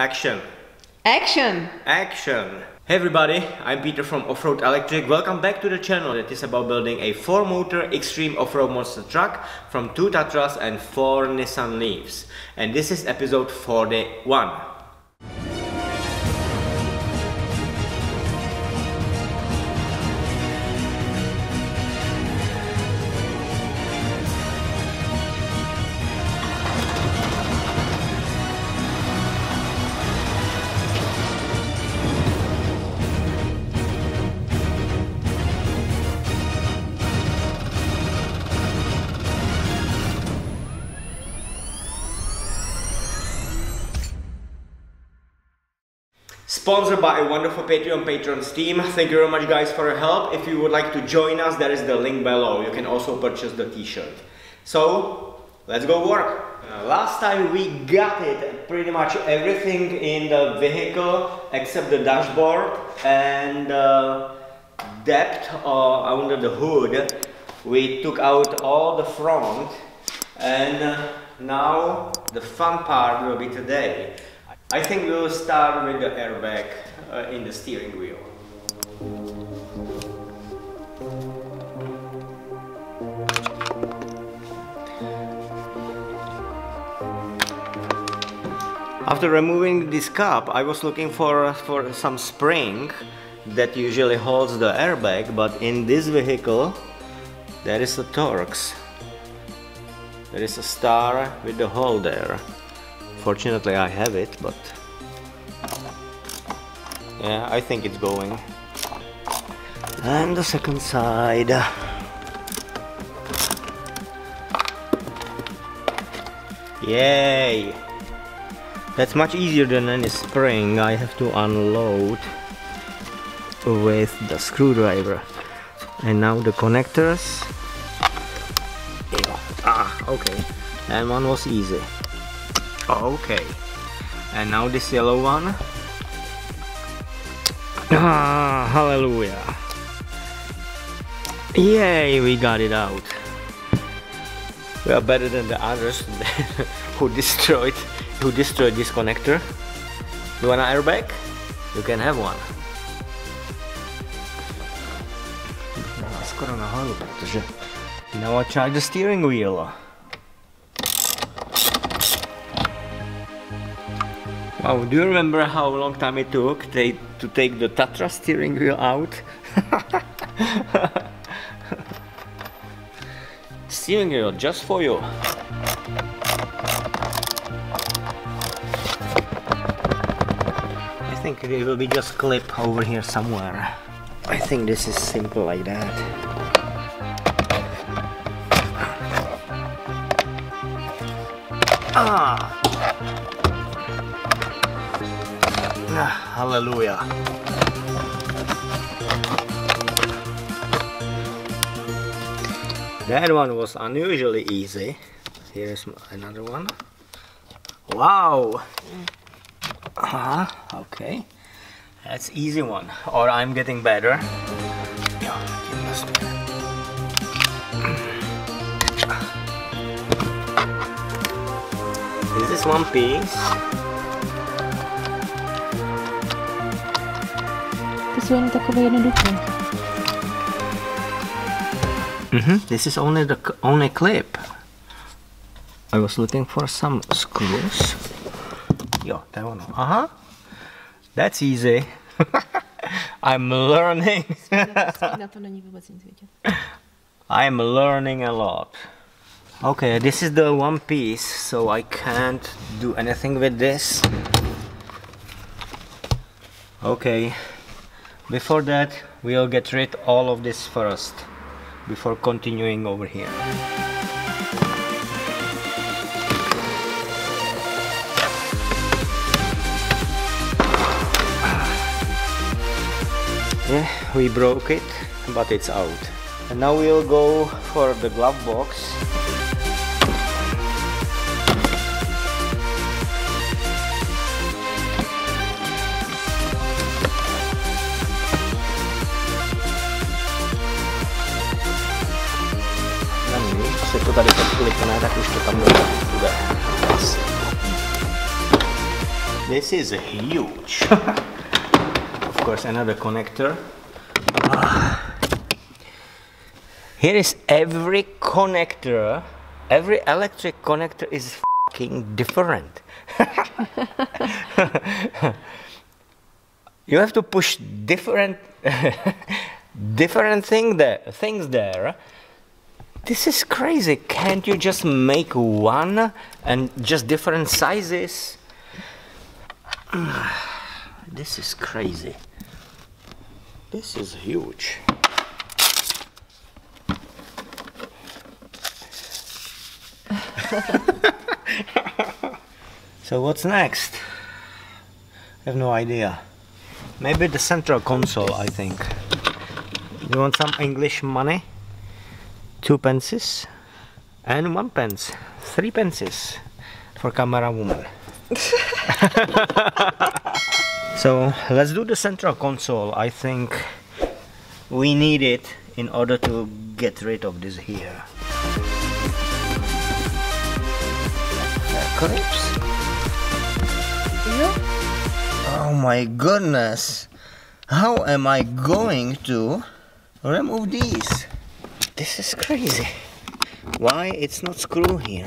Action. Action! Action. Hey everybody, I'm Peter from Offroad Electric. Welcome back to the channel that is about building a 4-motor extreme off-road monster truck from 2 Tatras and 4 Nissan Leafs. And this is episode 41. Sponsored by a wonderful Patreon patrons team. Thank you very much guys for your help. If you would like to join us, there is the link below. You can also purchase the t-shirt. So, let's go work. Uh, last time we got it, pretty much everything in the vehicle except the dashboard and uh, depth uh, under the hood. We took out all the front and uh, now the fun part will be today. I think we will start with the airbag uh, in the steering wheel. After removing this cup, I was looking for, for some spring that usually holds the airbag, but in this vehicle there is a Torx. There is a star with the hole there. Fortunately I have it, but yeah, I think it's going. And the second side. Yay! That's much easier than any spring I have to unload with the screwdriver. And now the connectors. Ah, okay. And one was easy. Okay. And now this yellow one. Ah, hallelujah. Yay, we got it out. We are better than the others who destroyed who destroyed this connector. You want an airbag? You can have one. Skoro nahoru, protože now I charge the steering wheel. Wow, do you remember how long time it took they, to take the Tatra steering wheel out? steering wheel just for you. I think it will be just clip over here somewhere. I think this is simple like that. Ah! Hallelujah. That one was unusually easy. Here's another one. Wow. Uh -huh. Okay. That's easy one. Or I'm getting better. Is This is one piece. To jsou jen takové jednoduché. Mm -hmm. This is only the only clip. I was looking for some screws. Yeah, that one. Uh huh. That's easy. I'm learning. Na to není vůbec nic vidět. I'm learning a lot. Okay, this is the one piece, so I can't do anything with this. Okay, before that, we'll get rid all of this first, before continuing over here. Yeah, we broke it, but it's out. And now we'll go for the glove box. Se to tady podklikne, tak už to tam bude. Asi. This is huge. of course, another connector. Here is every connector, every electric connector is fucking different. you have to push different different thing there, things there. This is crazy. Can't you just make one and just different sizes? This is crazy. This is huge. so what's next? I have no idea. Maybe the central console, I think. You want some English money? Two pences and one pence. Three pences for camera woman. so let's do the central console. I think we need it in order to get rid of this here. Clips. Oh my goodness. How am I going to remove these? This is crazy. Why it's not screw here?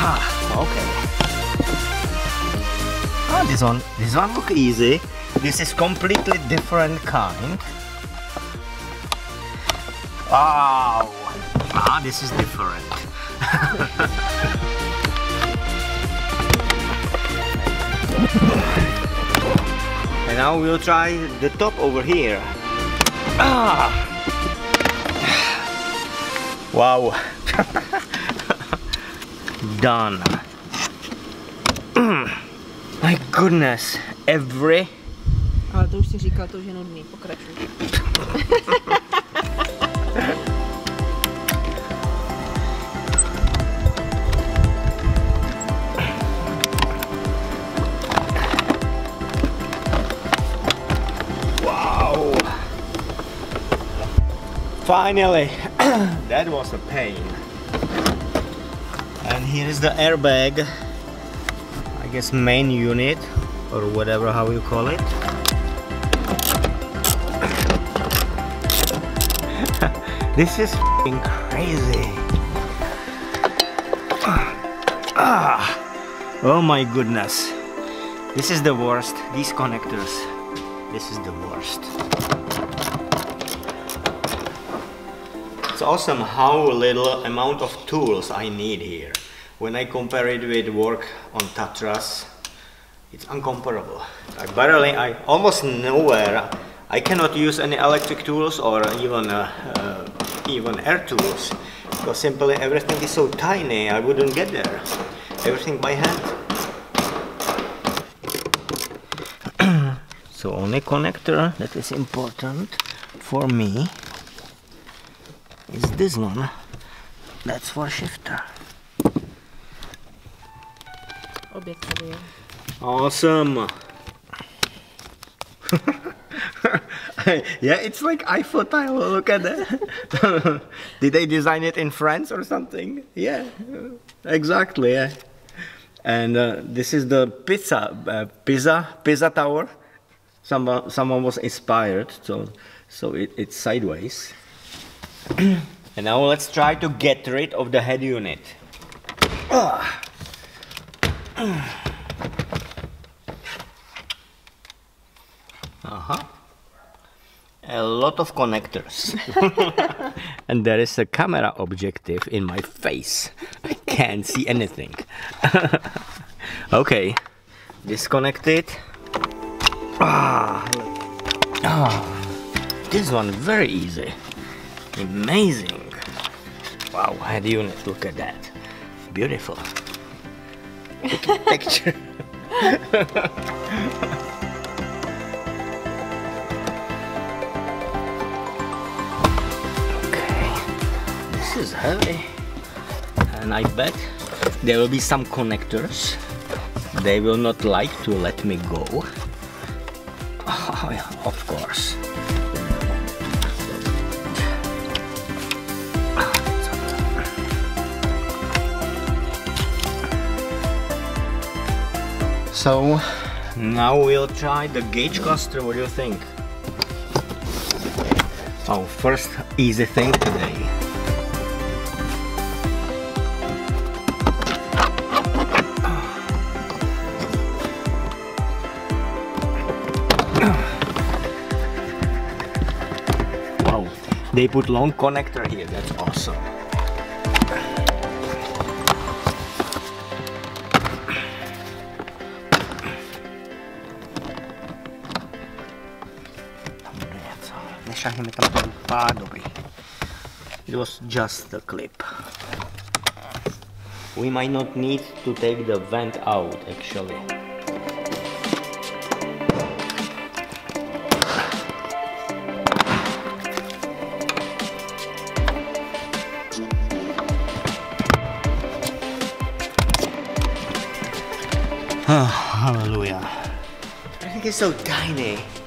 Ah, okay. Ah, this one, this one look easy. This is completely different kind. Wow. Ah, this is different. now we'll try the top over here. Ah. Wow. Done. My goodness, every Ale to už si říkal, to už je nudný, pokračuj. Finally! that was a pain. And here is the airbag. I guess main unit or whatever how you call it. this is crazy. Ah! Oh my goodness. This is the worst. These connectors. This is the worst. It's awesome how little amount of tools I need here. When I compare it with work on Tatras, it's uncomparable. I barely, I almost nowhere, I cannot use any electric tools or even uh, uh, even air tools because simply everything is so tiny. I wouldn't get there. Everything by hand. So only connector that is important for me is this one. That's for shifter. Objekt. Awesome. yeah, it's like Eiffel Tower. Look at that. Did they design it in France or something? Yeah, exactly. Yeah. And uh, this is the Pisa, uh, Pisa, Pisa tower. Someone, someone was inspired, so so it, it's sideways. and now let's try to get rid of the head unit. Uh-huh. A lot of connectors. and there is a camera objective in my face. I can't see anything. okay, disconnect it. Ah, ah, this one very easy. Amazing. Wow, head unit, look at that. Beautiful. Picture. Okay, this is heavy. And I bet there will be some connectors. They will not like to let me go. Oh, yeah, of course. So now we'll try the gauge cluster. What do you think? Oh, first easy thing today. Wow, they put long connector here. That's awesome. Nešahněme tam ten pádový. It was just the clip. We might not need to take the vent out actually. Hallelujah. I think it's so tiny.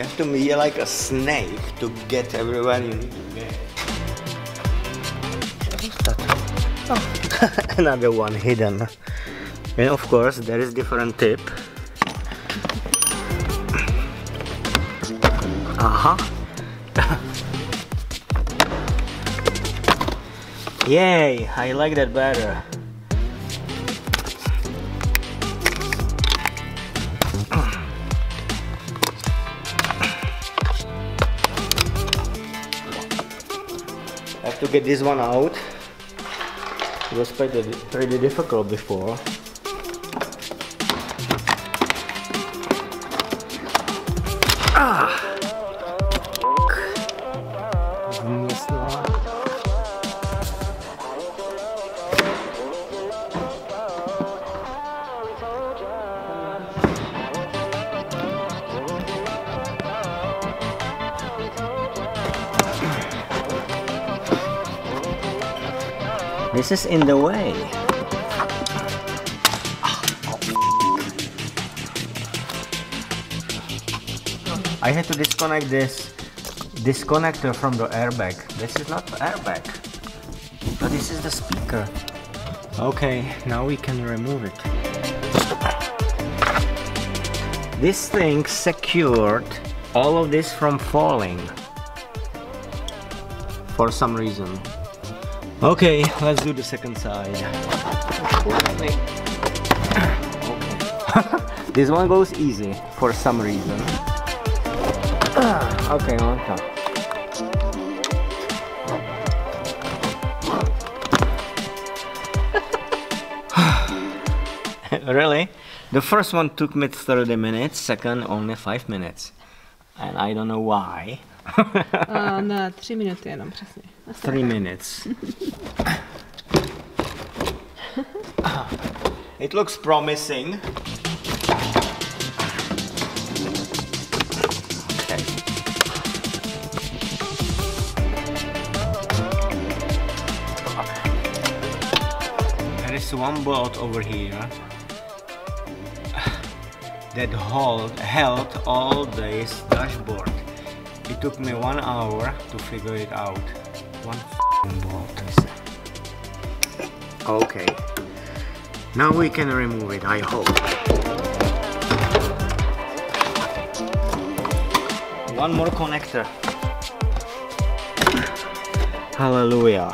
You have to be like a snake to get everywhere you need to get. Oh. Another one hidden. And of course there is different tip. Uh-huh. Yay, I like that better. Get this one out. It was pretty, pretty difficult before. Ah! This is in the way. I had to disconnect this disconnector from the airbag. This is not the airbag, but this is the speaker. Okay, now we can remove it. This thing secured all of this from falling for some reason. Okay, let's do the second side. Okay. this one goes easy for some reason. Ah, okay, on top. really? The first one took me 30 minutes, second only 5 minutes. And I don't know why. A eh, na tři minuty jenom přesně. Three minutes. it looks promising. There is one bolt over here that hold, held all this dashboard. It took me one hour to figure it out. One f***ing bolt. I. Okay. Now we can remove it, I hope. One more connector. Hallelujah.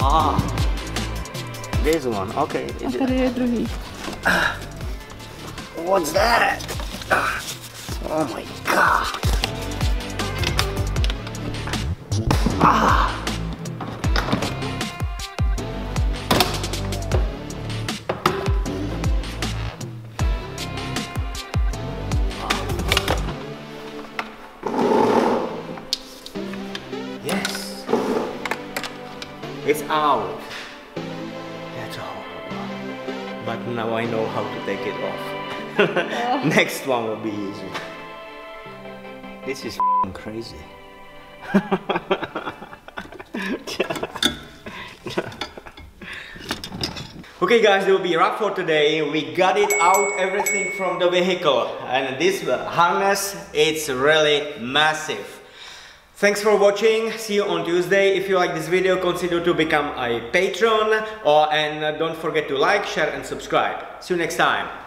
Ah, this one. Okay. A tady je druhý. What's that? Ah, Oh my god. Ah. Yes. It's out. That's horrible. But now I know how to take it off. Next one will be easy. This is crazy. okay guys, it will be wrap for today. We got it out, everything from the vehicle. And this harness, it's really massive. Thanks for watching. See you on Tuesday. If you like this video, consider to become a patron or and uh, don't forget to like, share and subscribe. See you next time.